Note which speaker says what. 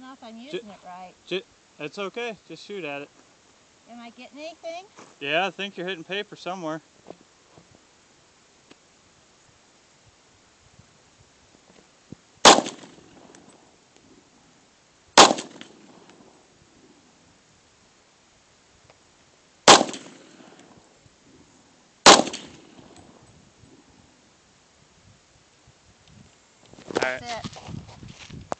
Speaker 1: know if I'm using it right.
Speaker 2: It's okay. Just shoot at it.
Speaker 1: Am I getting anything?
Speaker 2: Yeah, I think you're hitting paper somewhere. All right.